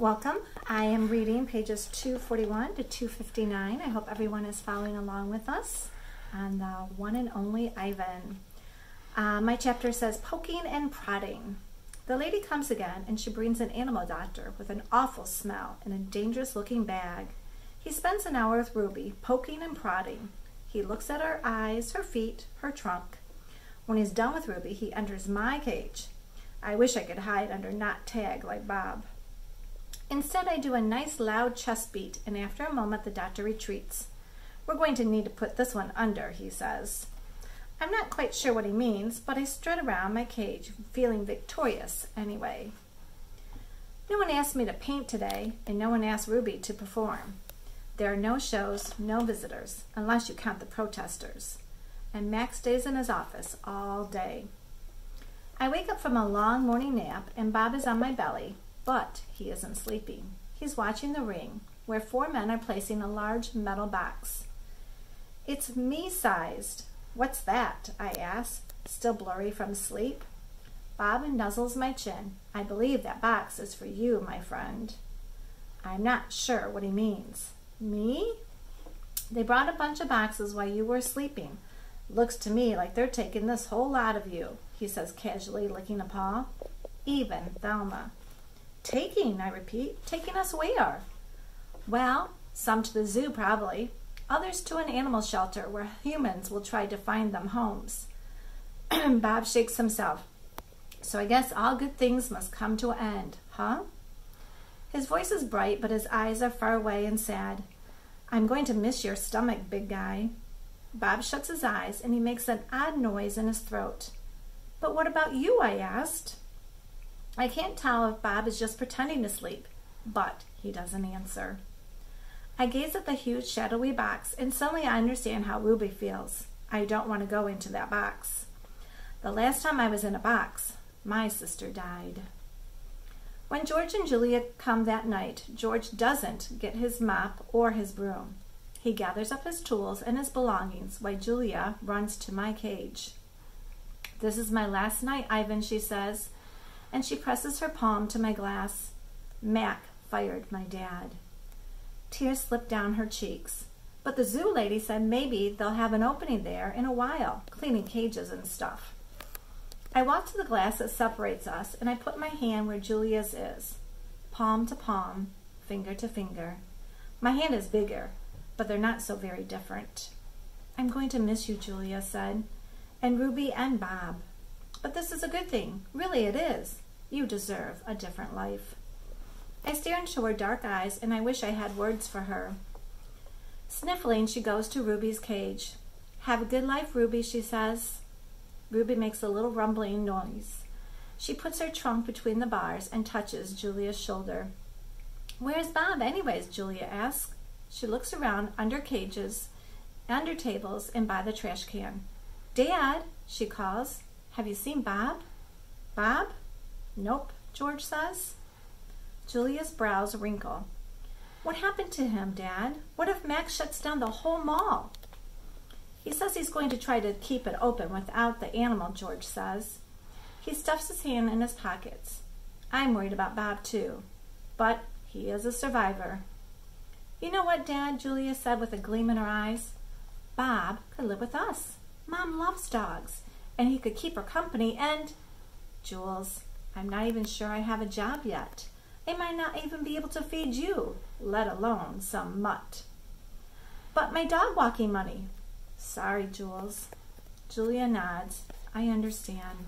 Welcome. I am reading pages 241 to 259. I hope everyone is following along with us on the one and only Ivan. Uh, my chapter says poking and prodding. The lady comes again and she brings an animal doctor with an awful smell and a dangerous looking bag. He spends an hour with Ruby, poking and prodding. He looks at her eyes, her feet, her trunk. When he's done with Ruby, he enters my cage. I wish I could hide under not tag like Bob. Instead, I do a nice loud chest beat, and after a moment, the doctor retreats. We're going to need to put this one under, he says. I'm not quite sure what he means, but I strut around my cage, feeling victorious anyway. No one asked me to paint today, and no one asked Ruby to perform. There are no shows, no visitors, unless you count the protesters. And Max stays in his office all day. I wake up from a long morning nap, and Bob is on my belly, but he isn't sleeping. He's watching the ring, where four men are placing a large metal box. It's me-sized. What's that? I ask, still blurry from sleep. Bob nuzzles my chin. I believe that box is for you, my friend. I'm not sure what he means. Me? They brought a bunch of boxes while you were sleeping. Looks to me like they're taking this whole lot of you, he says casually, licking a paw. Even Thelma. Taking, I repeat. Taking us where? Well, some to the zoo, probably. Others to an animal shelter where humans will try to find them homes. Bob shakes himself. So I guess all good things must come to an end, huh? His voice is bright, but his eyes are far away and sad. I'm going to miss your stomach, big guy. Bob shuts his eyes and he makes an odd noise in his throat. But what about you? I asked. I can't tell if Bob is just pretending to sleep, but he doesn't answer. I gaze at the huge shadowy box and suddenly I understand how Ruby feels. I don't want to go into that box. The last time I was in a box, my sister died. When George and Julia come that night, George doesn't get his mop or his broom. He gathers up his tools and his belongings while Julia runs to my cage. This is my last night, Ivan, she says and she presses her palm to my glass. Mack fired my dad. Tears slipped down her cheeks. But the zoo lady said maybe they'll have an opening there in a while, cleaning cages and stuff. I walk to the glass that separates us, and I put my hand where Julia's is, palm to palm, finger to finger. My hand is bigger, but they're not so very different. I'm going to miss you, Julia said, and Ruby and Bob. But this is a good thing. Really, it is. You deserve a different life. I stare into her dark eyes, and I wish I had words for her. Sniffling, she goes to Ruby's cage. Have a good life, Ruby, she says. Ruby makes a little rumbling noise. She puts her trunk between the bars and touches Julia's shoulder. Where's Bob, anyways? Julia asks. She looks around under cages, under tables, and by the trash can. Dad, she calls. Have you seen Bob? Bob? Nope, George says. Julia's brows wrinkle. What happened to him, Dad? What if Max shuts down the whole mall? He says he's going to try to keep it open without the animal, George says. He stuffs his hand in his pockets. I'm worried about Bob, too. But he is a survivor. You know what, Dad? Julia said with a gleam in her eyes. Bob could live with us. Mom loves dogs and he could keep her company and Jules, I'm not even sure I have a job yet. I might not even be able to feed you, let alone some mutt. But my dog walking money. Sorry, Jules. Julia nods. I understand.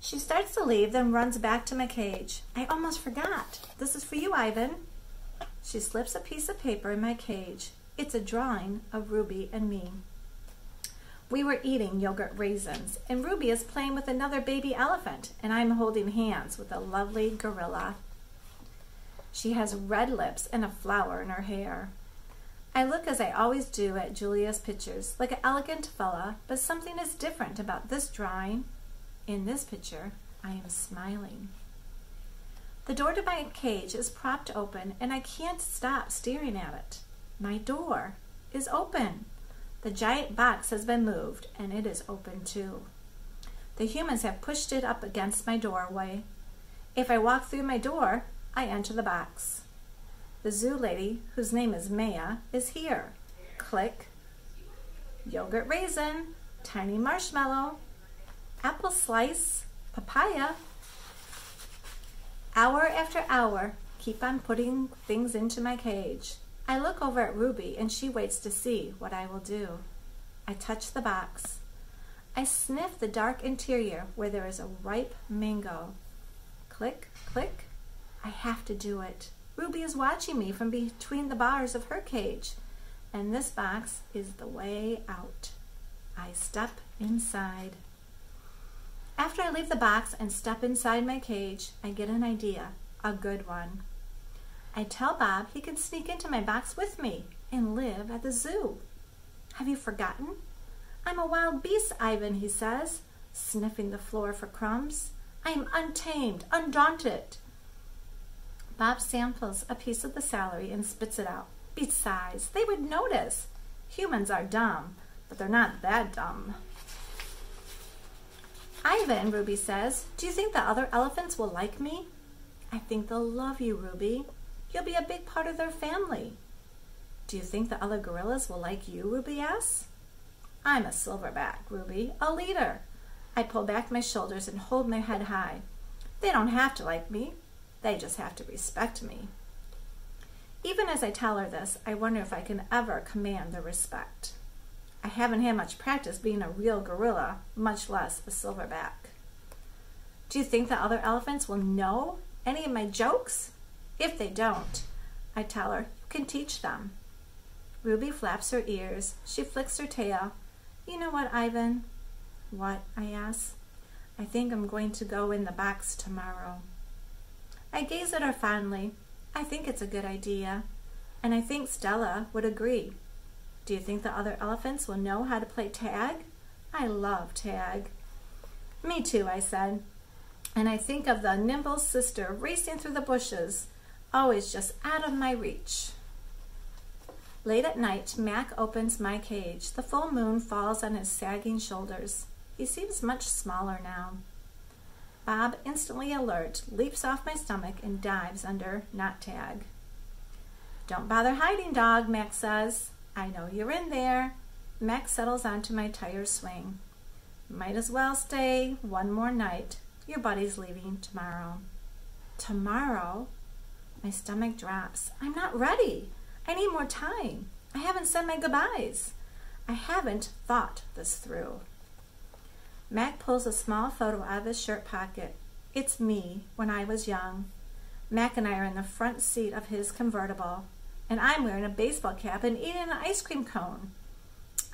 She starts to leave, then runs back to my cage. I almost forgot. This is for you, Ivan. She slips a piece of paper in my cage. It's a drawing of Ruby and me. We were eating yogurt raisins, and Ruby is playing with another baby elephant, and I'm holding hands with a lovely gorilla. She has red lips and a flower in her hair. I look as I always do at Julia's pictures, like an elegant fella, but something is different about this drawing. In this picture, I am smiling. The door to my cage is propped open, and I can't stop staring at it. My door is open. The giant box has been moved, and it is open too. The humans have pushed it up against my doorway. If I walk through my door, I enter the box. The zoo lady, whose name is Maya, is here. Click. Yogurt raisin, tiny marshmallow, apple slice, papaya. Hour after hour, keep on putting things into my cage. I look over at Ruby and she waits to see what I will do. I touch the box. I sniff the dark interior where there is a ripe mango. Click, click. I have to do it. Ruby is watching me from between the bars of her cage, and this box is the way out. I step inside. After I leave the box and step inside my cage, I get an idea, a good one. I tell Bob he can sneak into my box with me and live at the zoo. Have you forgotten? I'm a wild beast, Ivan, he says, sniffing the floor for crumbs. I am untamed, undaunted. Bob samples a piece of the celery and spits it out. Besides, they would notice. Humans are dumb, but they're not that dumb. Ivan, Ruby says, do you think the other elephants will like me? I think they'll love you, Ruby. You'll be a big part of their family. Do you think the other gorillas will like you, Ruby asks. I'm a silverback, Ruby, a leader. I pull back my shoulders and hold my head high. They don't have to like me. They just have to respect me. Even as I tell her this, I wonder if I can ever command their respect. I haven't had much practice being a real gorilla, much less a silverback. Do you think the other elephants will know any of my jokes? If they don't, I tell her, you can teach them. Ruby flaps her ears. She flicks her tail. You know what, Ivan? What? I ask. I think I'm going to go in the box tomorrow. I gaze at her fondly. I think it's a good idea. And I think Stella would agree. Do you think the other elephants will know how to play tag? I love tag. Me too, I said. And I think of the nimble sister racing through the bushes, always just out of my reach. Late at night, Mack opens my cage. The full moon falls on his sagging shoulders. He seems much smaller now. Bob, instantly alert, leaps off my stomach and dives under Not Tag. Don't bother hiding, dog, Mack says. I know you're in there. Mack settles onto my tire swing. Might as well stay one more night. Your buddy's leaving tomorrow. Tomorrow? My stomach drops. I'm not ready. I need more time. I haven't said my goodbyes. I haven't thought this through. Mack pulls a small photo out of his shirt pocket. It's me when I was young. Mack and I are in the front seat of his convertible, and I'm wearing a baseball cap and eating an ice cream cone.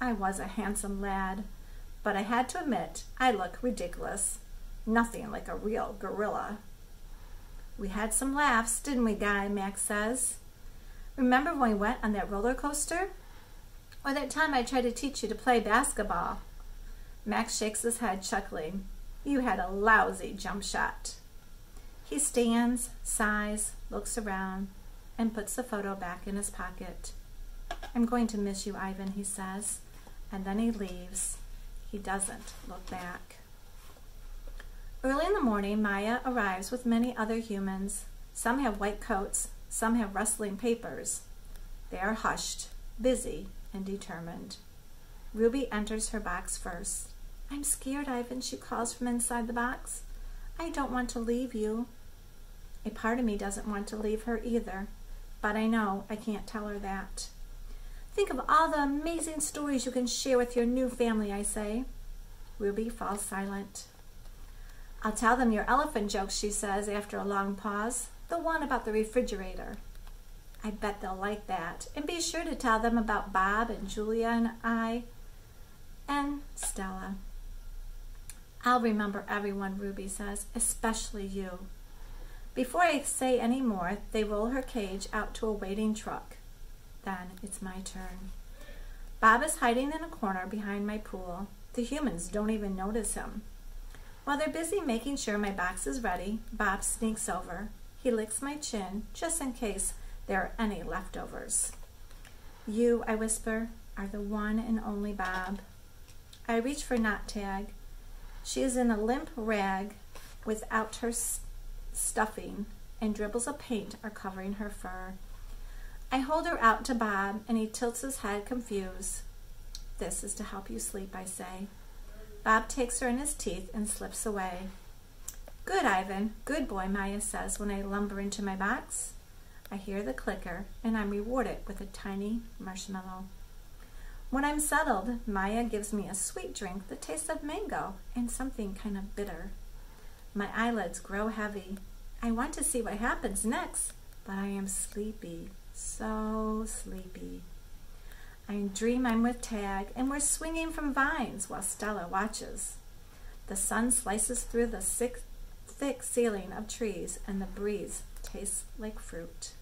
I was a handsome lad, but I had to admit I look ridiculous. Nothing like a real gorilla. We had some laughs, didn't we, Guy? Max says. Remember when we went on that roller coaster? Or that time I tried to teach you to play basketball? Max shakes his head, chuckling. You had a lousy jump shot. He stands, sighs, looks around, and puts the photo back in his pocket. I'm going to miss you, Ivan, he says, and then he leaves. He doesn't look back. Early in the morning, Maya arrives with many other humans. Some have white coats, some have rustling papers. They are hushed, busy, and determined. Ruby enters her box first. I'm scared, Ivan, she calls from inside the box. I don't want to leave you. A part of me doesn't want to leave her either, but I know I can't tell her that. Think of all the amazing stories you can share with your new family, I say. Ruby falls silent. I'll tell them your elephant jokes, she says after a long pause. The one about the refrigerator. I bet they'll like that. And be sure to tell them about Bob and Julia and I and Stella. I'll remember everyone, Ruby says, especially you. Before I say any more, they roll her cage out to a waiting truck. Then it's my turn. Bob is hiding in a corner behind my pool. The humans don't even notice him. While they're busy making sure my box is ready, Bob sneaks over. He licks my chin, just in case there are any leftovers. You, I whisper, are the one and only Bob. I reach for Not Tag. She is in a limp rag without her stuffing and dribbles of paint are covering her fur. I hold her out to Bob, and he tilts his head confused. This is to help you sleep, I say. Bob takes her in his teeth and slips away. Good, Ivan. Good boy, Maya says when I lumber into my box. I hear the clicker, and I'm rewarded with a tiny marshmallow. When I'm settled, Maya gives me a sweet drink that tastes of mango and something kind of bitter. My eyelids grow heavy. I want to see what happens next, but I am sleepy, so sleepy. I dream I'm with Tag and we're swinging from vines while Stella watches. The sun slices through the thick, ceiling of trees and the breeze tastes like fruit.